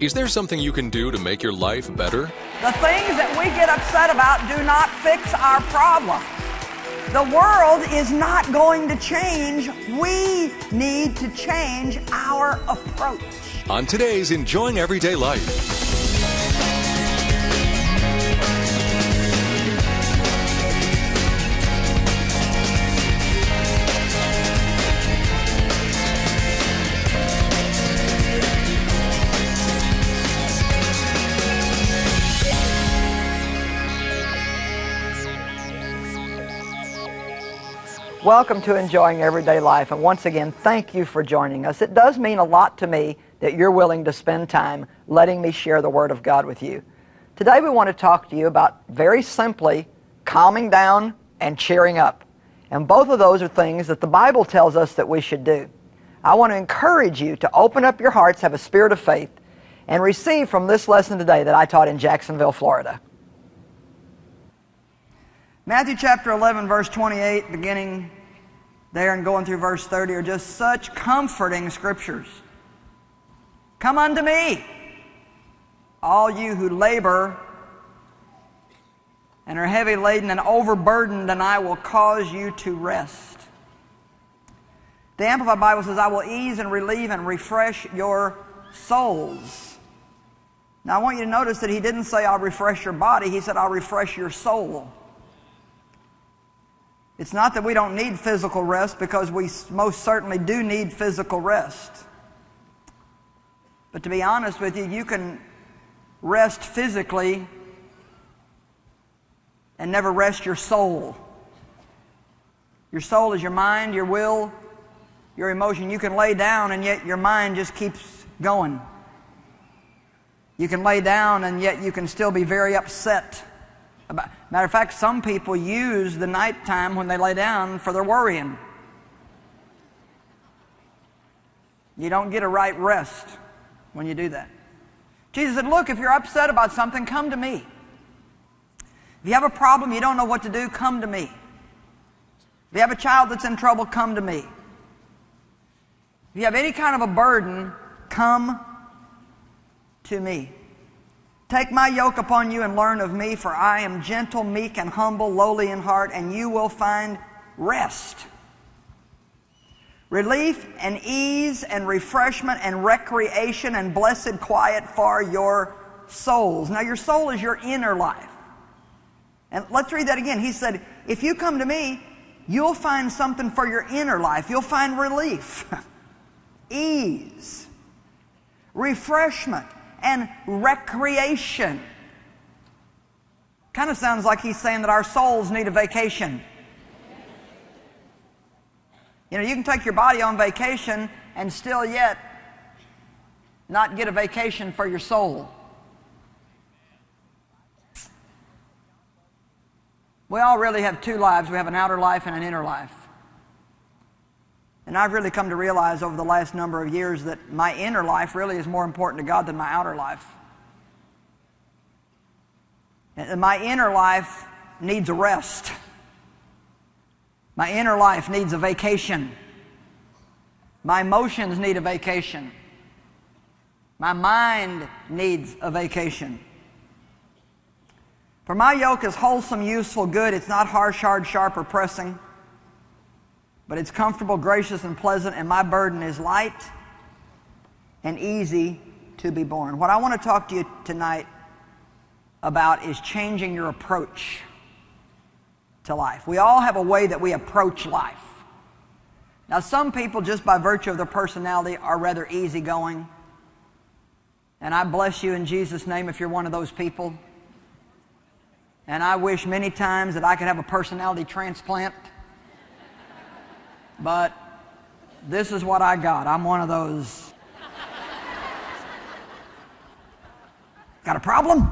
Is there something you can do to make your life better? The things that we get upset about do not fix our problems. The world is not going to change. We need to change our approach. On today's Enjoying Everyday Life. Welcome to Enjoying Everyday Life. And once again, thank you for joining us. It does mean a lot to me that you're willing to spend time letting me share the Word of God with you. Today, we want to talk to you about very simply calming down and cheering up. And both of those are things that the Bible tells us that we should do. I want to encourage you to open up your hearts, have a spirit of faith, and receive from this lesson today that I taught in Jacksonville, Florida. Matthew chapter 11, verse 28, beginning there and going through verse 30, are just such comforting scriptures. Come unto me, all you who labor and are heavy laden and overburdened, and I will cause you to rest. The Amplified Bible says, I will ease and relieve and refresh your souls. Now, I want you to notice that he didn't say, I'll refresh your body. He said, I'll refresh your soul. It's not that we don't need physical rest because we most certainly do need physical rest. But to be honest with you, you can rest physically and never rest your soul. Your soul is your mind, your will, your emotion. You can lay down and yet your mind just keeps going. You can lay down and yet you can still be very upset Matter of fact, some people use the nighttime when they lay down for their worrying. You don't get a right rest when you do that. Jesus said, Look, if you're upset about something, come to me. If you have a problem, you don't know what to do, come to me. If you have a child that's in trouble, come to me. If you have any kind of a burden, come to me. Take my yoke upon you and learn of me, for I am gentle, meek, and humble, lowly in heart, and you will find rest. Relief and ease and refreshment and recreation and blessed quiet for your souls. Now, your soul is your inner life. And let's read that again. He said, If you come to me, you'll find something for your inner life. You'll find relief, ease, refreshment and recreation. Kind of sounds like he's saying that our souls need a vacation. You know, you can take your body on vacation and still yet not get a vacation for your soul. We all really have two lives. We have an outer life and an inner life. And I've really come to realize over the last number of years that my inner life really is more important to God than my outer life. And my inner life needs a rest. My inner life needs a vacation. My emotions need a vacation. My mind needs a vacation. For my yoke is wholesome, useful, good. It's not harsh, hard, sharp, or pressing but it's comfortable, gracious, and pleasant, and my burden is light and easy to be borne. What I want to talk to you tonight about is changing your approach to life. We all have a way that we approach life. Now, some people, just by virtue of their personality, are rather easygoing. And I bless you in Jesus' name if you're one of those people. And I wish many times that I could have a personality transplant but this is what I got. I'm one of those. got a problem?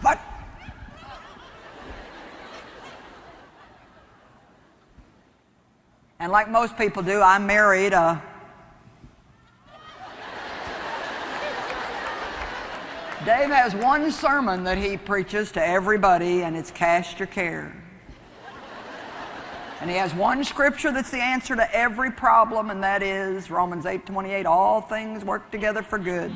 what? And like most people do, I married a Dave has one sermon that he preaches to everybody, and it's cast your care. And he has one scripture that's the answer to every problem, and that is Romans 8 28. All things work together for good.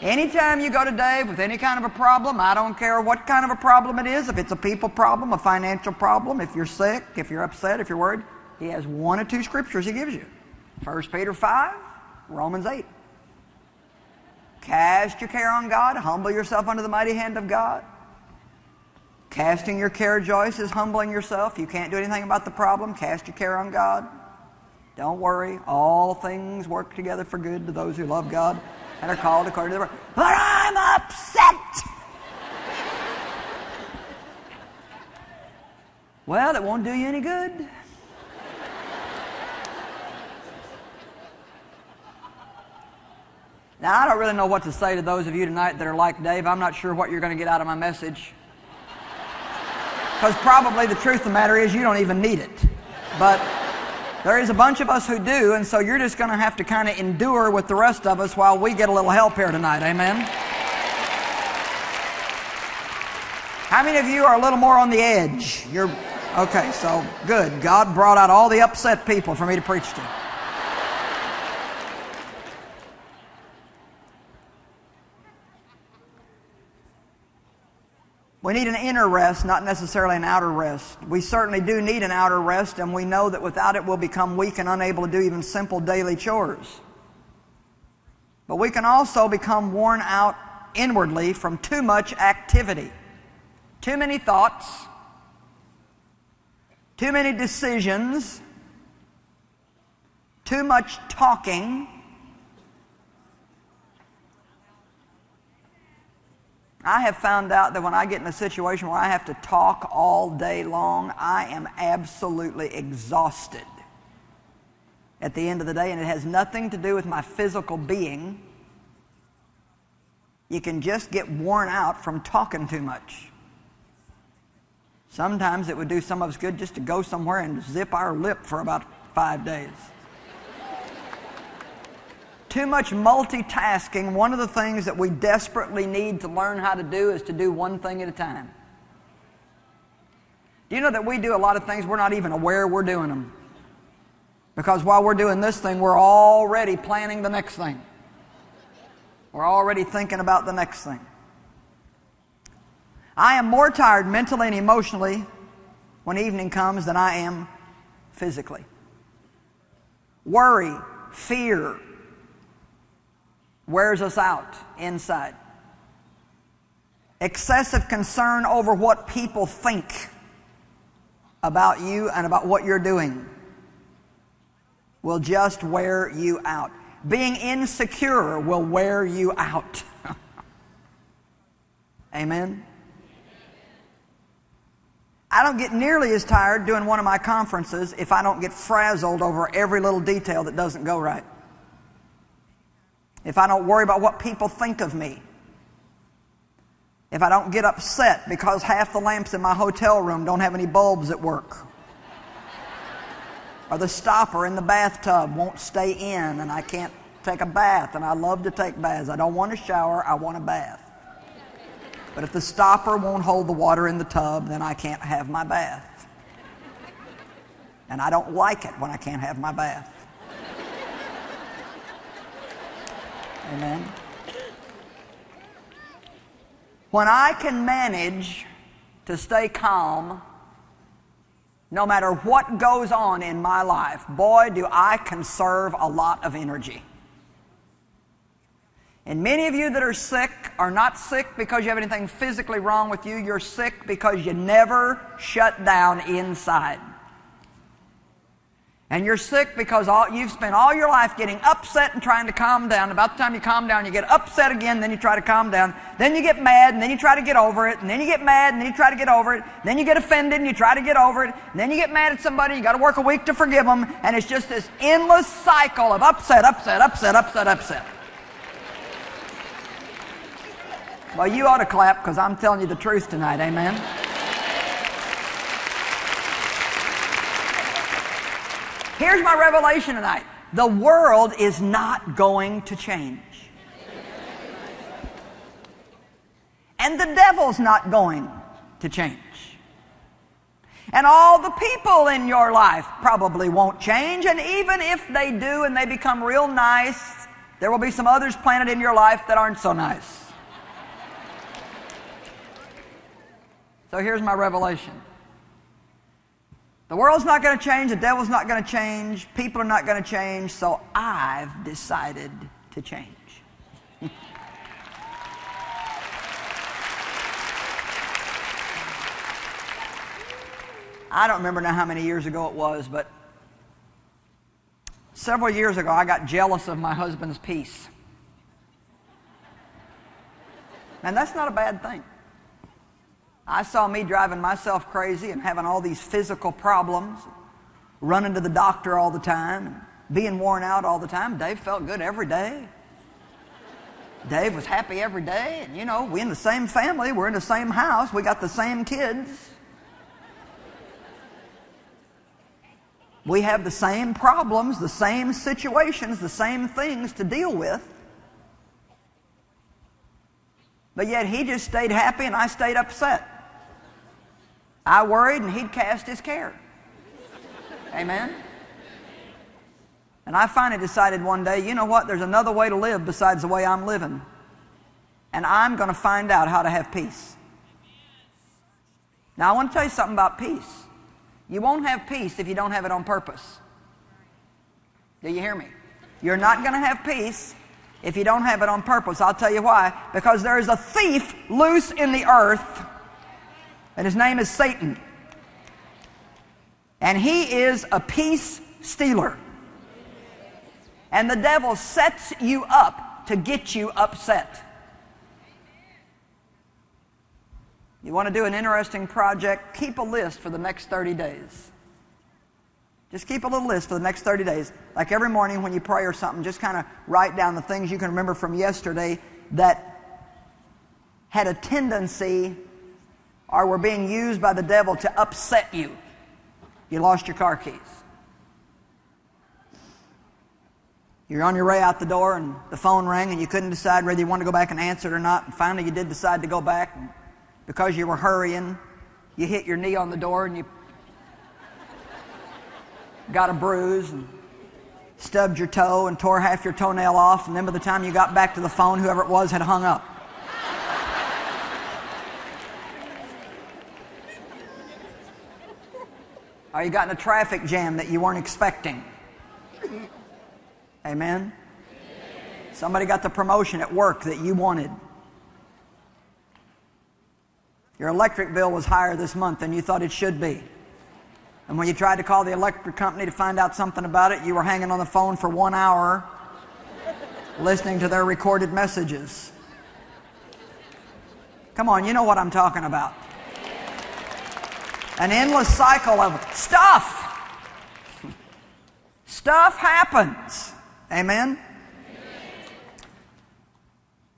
Anytime you go to Dave with any kind of a problem, I don't care what kind of a problem it is, if it's a people problem, a financial problem, if you're sick, if you're upset, if you're worried, he has one or two scriptures he gives you. 1 Peter 5, Romans 8. Cast your care on God, humble yourself under the mighty hand of God. Casting your care, Joyce, is humbling yourself. You can't do anything about the problem. Cast your care on God. Don't worry. All things work together for good to those who love God and are called according to the word. But I'm upset. well, it won't do you any good. Now, I don't really know what to say to those of you tonight that are like Dave. I'm not sure what you're going to get out of my message. Because probably the truth of the matter is you don't even need it. But there is a bunch of us who do, and so you're just going to have to kind of endure with the rest of us while we get a little help here tonight. Amen? How many of you are a little more on the edge? You're okay, so good. God brought out all the upset people for me to preach to. We need an inner rest, not necessarily an outer rest. We certainly do need an outer rest, and we know that without it we'll become weak and unable to do even simple daily chores. But we can also become worn out inwardly from too much activity, too many thoughts, too many decisions, too much talking I have found out that when I get in a situation where I have to talk all day long, I am absolutely exhausted at the end of the day, and it has nothing to do with my physical being. You can just get worn out from talking too much. Sometimes it would do some of us good just to go somewhere and zip our lip for about five days too much multitasking, one of the things that we desperately need to learn how to do is to do one thing at a time. Do you know that we do a lot of things we're not even aware we're doing them? Because while we're doing this thing, we're already planning the next thing. We're already thinking about the next thing. I am more tired mentally and emotionally when evening comes than I am physically. Worry, fear, wears us out inside. Excessive concern over what people think about you and about what you're doing will just wear you out. Being insecure will wear you out. Amen? I don't get nearly as tired doing one of my conferences if I don't get frazzled over every little detail that doesn't go right if I don't worry about what people think of me, if I don't get upset because half the lamps in my hotel room don't have any bulbs at work, or the stopper in the bathtub won't stay in and I can't take a bath, and I love to take baths. I don't want a shower, I want a bath. But if the stopper won't hold the water in the tub, then I can't have my bath. And I don't like it when I can't have my bath. Amen. When I can manage to stay calm no matter what goes on in my life, boy, do I conserve a lot of energy. And many of you that are sick are not sick because you have anything physically wrong with you. You're sick because you never shut down inside. And you're sick because all, you've spent all your life getting upset and trying to calm down. About the time you calm down, you get upset again, then you try to calm down. Then you get mad, and then you try to get over it. And then you get mad, and then you try to get over it. Then you get offended, and you try to get over it. And then you get mad at somebody, you got to work a week to forgive them. And it's just this endless cycle of upset, upset, upset, upset, upset. Well, you ought to clap because I'm telling you the truth tonight. Amen. Here's my revelation tonight the world is not going to change. And the devil's not going to change. And all the people in your life probably won't change. And even if they do and they become real nice, there will be some others planted in your life that aren't so nice. So here's my revelation. The world's not going to change, the devil's not going to change, people are not going to change, so I've decided to change. I don't remember now how many years ago it was, but several years ago I got jealous of my husband's peace. And that's not a bad thing. I saw me driving myself crazy and having all these physical problems, running to the doctor all the time, being worn out all the time. Dave felt good every day. Dave was happy every day. And, you know, we in the same family, we're in the same house, we got the same kids. We have the same problems, the same situations, the same things to deal with. But yet he just stayed happy and I stayed upset. I worried and he'd cast his care. Amen? And I finally decided one day, you know what? There's another way to live besides the way I'm living. And I'm going to find out how to have peace. Now, I want to tell you something about peace. You won't have peace if you don't have it on purpose. Do you hear me? You're not going to have peace if you don't have it on purpose. I'll tell you why. Because there is a thief loose in the earth, and his name is Satan. And he is a peace stealer. And the devil sets you up to get you upset. You want to do an interesting project? Keep a list for the next 30 days. Just keep a little list for the next 30 days. Like every morning when you pray or something, just kind of write down the things you can remember from yesterday that had a tendency or were being used by the devil to upset you. You lost your car keys. You're on your way out the door and the phone rang and you couldn't decide whether you wanted to go back and answer it or not. And finally you did decide to go back And because you were hurrying, you hit your knee on the door and you got a bruise and stubbed your toe and tore half your toenail off, and then by the time you got back to the phone, whoever it was had hung up. Or you got in a traffic jam that you weren't expecting. Amen? Somebody got the promotion at work that you wanted. Your electric bill was higher this month than you thought it should be. And when you tried to call the electric company to find out something about it, you were hanging on the phone for one hour listening to their recorded messages. Come on, you know what I'm talking about. An endless cycle of stuff. Stuff happens. Amen?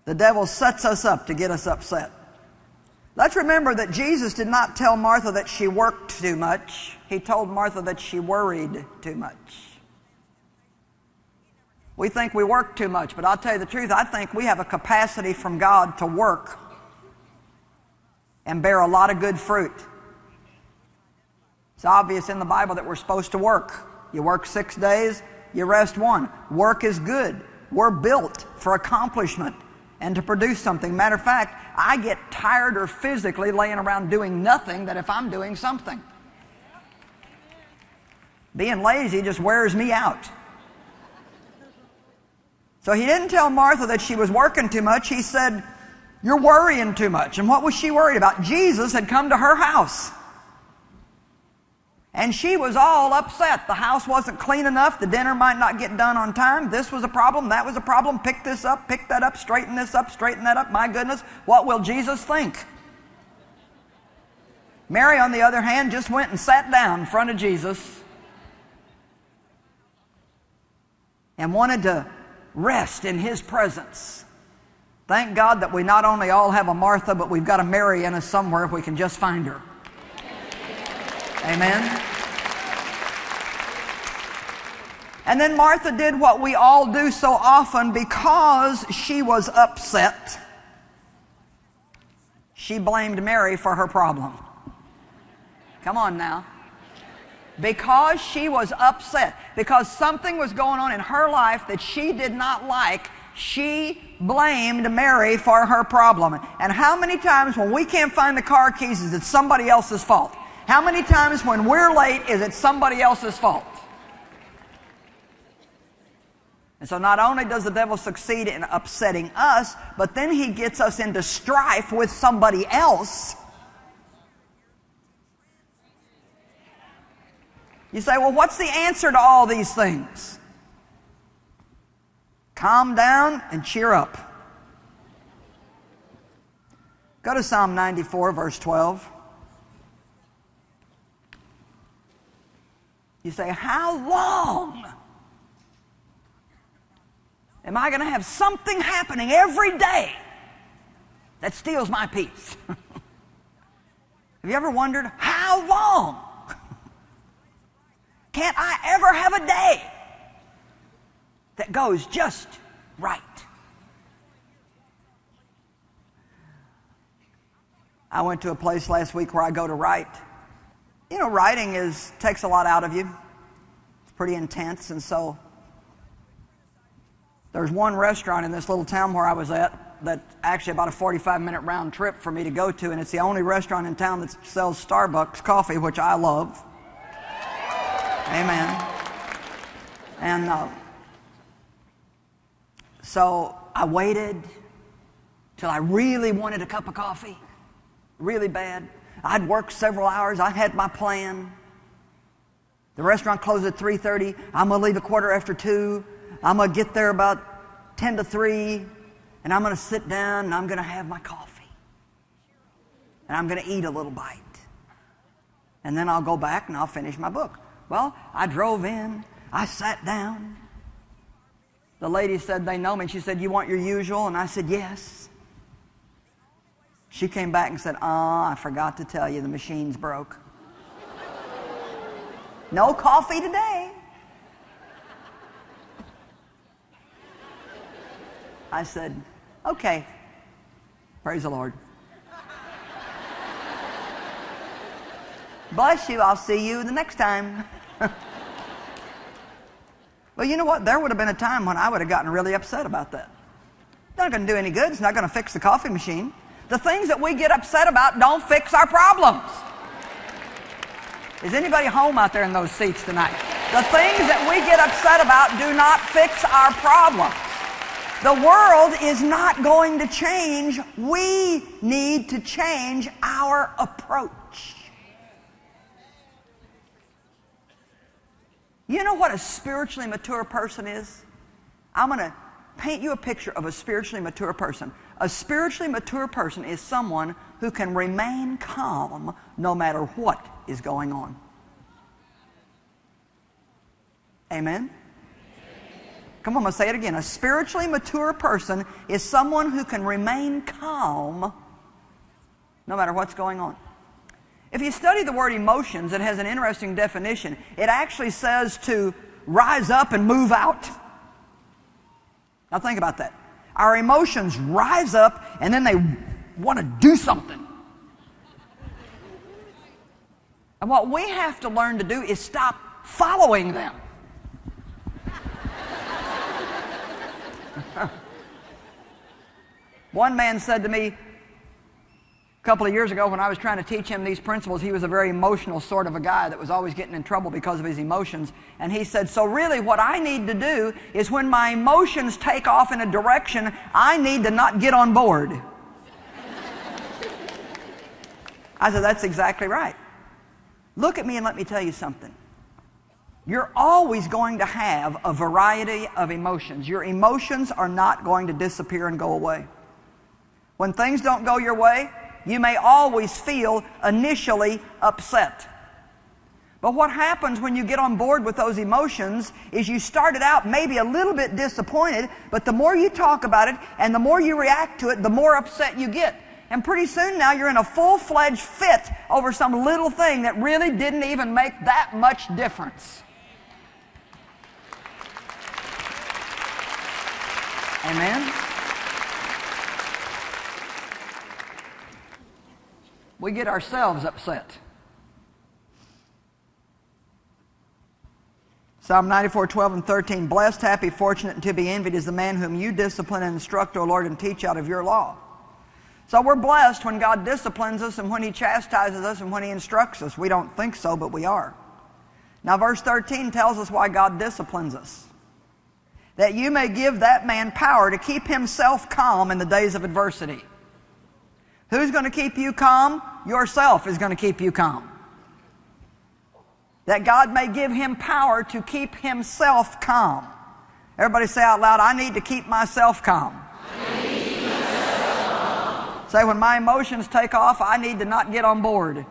The devil sets us up to get us upset. Let's remember that Jesus did not tell Martha that she worked too much. He told Martha that she worried too much. We think we work too much, but I'll tell you the truth, I think we have a capacity from God to work and bear a lot of good fruit. It's obvious in the Bible that we're supposed to work. You work six days, you rest one. Work is good. We're built for accomplishment and to produce something. Matter of fact, I get tired or physically laying around doing nothing that if I'm doing something. Being lazy just wears me out. So he didn't tell Martha that she was working too much. He said, You're worrying too much. And what was she worried about? Jesus had come to her house. And she was all upset. The house wasn't clean enough. The dinner might not get done on time. This was a problem. That was a problem. Pick this up, pick that up, straighten this up, straighten that up. My goodness, what will Jesus think? Mary, on the other hand, just went and sat down in front of Jesus and wanted to rest in his presence. Thank God that we not only all have a Martha, but we've got a Mary in us somewhere if we can just find her. Amen. And then Martha did what we all do so often because she was upset. She blamed Mary for her problem. Come on now. Because she was upset, because something was going on in her life that she did not like, she blamed Mary for her problem. And how many times when we can't find the car keys is it somebody else's fault? How many times when we're late is it somebody else's fault? And so not only does the devil succeed in upsetting us, but then he gets us into strife with somebody else. You say, well, what's the answer to all these things? Calm down and cheer up. Go to Psalm 94, verse 12. You say, How long am I going to have something happening every day that steals my peace? have you ever wondered, How long? Can't I ever have a day that goes just right? I went to a place last week where I go to write. You know, writing is takes a lot out of you. It's pretty intense, and so there's one restaurant in this little town where I was at that actually about a 45 minute round trip for me to go to, and it's the only restaurant in town that sells Starbucks coffee, which I love. Amen. And uh, so I waited till I really wanted a cup of coffee, really bad. I'd worked several hours. I had my plan. The restaurant closed at 3:30. I'm going to leave a quarter after 2. I'm going to get there about 10 to 3, and I'm going to sit down and I'm going to have my coffee. And I'm going to eat a little bite. And then I'll go back and I'll finish my book. Well, I drove in. I sat down. The lady said they know me. She said, You want your usual? And I said, Yes. She came back and said, Ah, oh, I forgot to tell you, the machine's broke. no coffee today. I said, Okay. Praise the Lord. Bless you. I'll see you the next time. well, you know what? There would have been a time when I would have gotten really upset about that. Not going to do any good. It's not going to fix the coffee machine. The things that we get upset about don't fix our problems. Is anybody home out there in those seats tonight? The things that we get upset about do not fix our problems. The world is not going to change. We need to change our approach. You know what a spiritually mature person is? I'm going to paint you a picture of a spiritually mature person. A spiritually mature person is someone who can remain calm no matter what is going on. Amen? Come on, I'm going to say it again. A spiritually mature person is someone who can remain calm no matter what's going on. If you study the word emotions, it has an interesting definition. It actually says to rise up and move out. Now think about that. Our emotions rise up and then they want to do something. And what we have to learn to do is stop following them. One man said to me, couple of years ago when I was trying to teach him these principles, he was a very emotional sort of a guy that was always getting in trouble because of his emotions. And he said, So, really, what I need to do is when my emotions take off in a direction, I need to not get on board. I said, That's exactly right. Look at me and let me tell you something. You're always going to have a variety of emotions. Your emotions are not going to disappear and go away. When things don't go your way, you may always feel initially upset. But what happens when you get on board with those emotions is you started out maybe a little bit disappointed, but the more you talk about it and the more you react to it, the more upset you get. And pretty soon now you're in a full fledged fit over some little thing that really didn't even make that much difference. Amen? we get ourselves upset. Psalm 94, 12 and 13. Blessed, happy, fortunate, and to be envied is the man whom you discipline and instruct, O Lord, and teach out of your law. So we're blessed when God disciplines us and when he chastises us and when he instructs us. We don't think so, but we are. Now, verse 13 tells us why God disciplines us. That you may give that man power to keep himself calm in the days of adversity. Who's going to keep you calm? Yourself is going to keep you calm. That God may give him power to keep himself calm. Everybody say out loud, I need to keep myself calm. Say, when my emotions take off, I need to not get on board.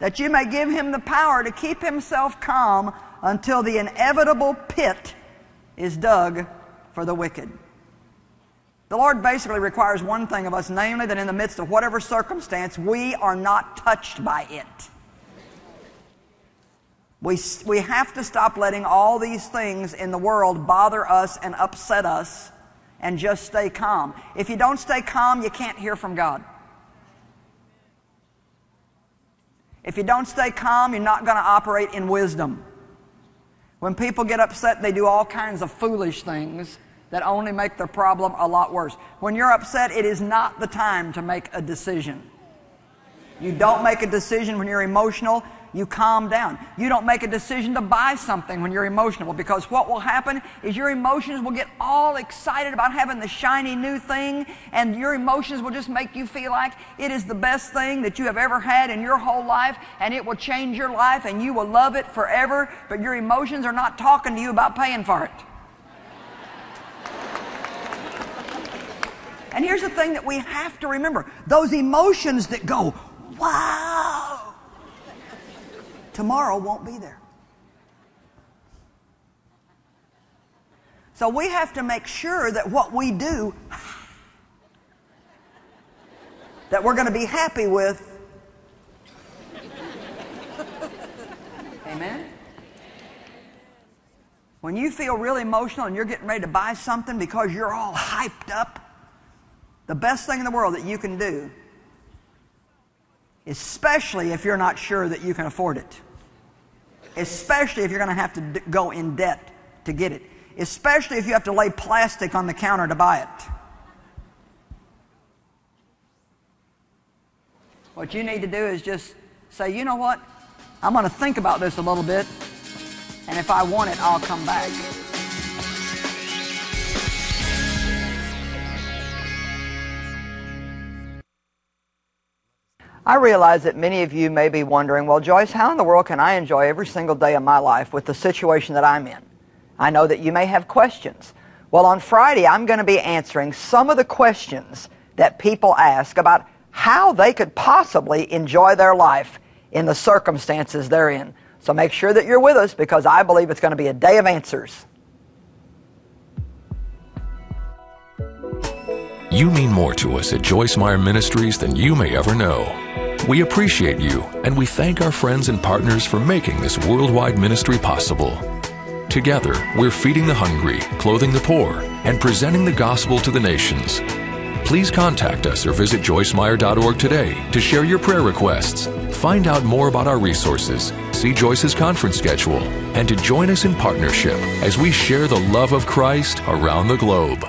That you may give him the power to keep himself calm until the inevitable pit is dug for the wicked. The Lord basically requires one thing of us, namely that in the midst of whatever circumstance, we are not touched by it. We, we have to stop letting all these things in the world bother us and upset us and just stay calm. If you don't stay calm, you can't hear from God. If you don't stay calm, you're not going to operate in wisdom. When people get upset, they do all kinds of foolish things that only make the problem a lot worse. When you're upset, it is not the time to make a decision. You don't make a decision when you're emotional you calm down. You don't make a decision to buy something when you're emotional because what will happen is your emotions will get all excited about having the shiny new thing and your emotions will just make you feel like it is the best thing that you have ever had in your whole life and it will change your life and you will love it forever, but your emotions are not talking to you about paying for it. And here's the thing that we have to remember those emotions that go, wow, tomorrow won't be there. So we have to make sure that what we do, that we're going to be happy with. Amen? When you feel really emotional and you're getting ready to buy something because you're all hyped up, the best thing in the world that you can do especially if you're not sure that you can afford it, especially if you're going to have to d- go in debt to get it, especially if you have to lay plastic on the counter to buy it. What you need to do is just say, you know what? I'm going to think about this a little bit, and if I want it, I'll come back. I realize that many of you may be wondering, well, Joyce, how in the world can I enjoy every single day of my life with the situation that I'm in? I know that you may have questions. Well, on Friday, I'm going to be answering some of the questions that people ask about how they could possibly enjoy their life in the circumstances they're in. So make sure that you're with us because I believe it's going to be a day of answers. You mean more to us at Joyce Meyer Ministries than you may ever know. We appreciate you and we thank our friends and partners for making this worldwide ministry possible. Together, we're feeding the hungry, clothing the poor, and presenting the gospel to the nations. Please contact us or visit joycemeyer.org today to share your prayer requests, find out more about our resources, see Joyce's conference schedule, and to join us in partnership as we share the love of Christ around the globe.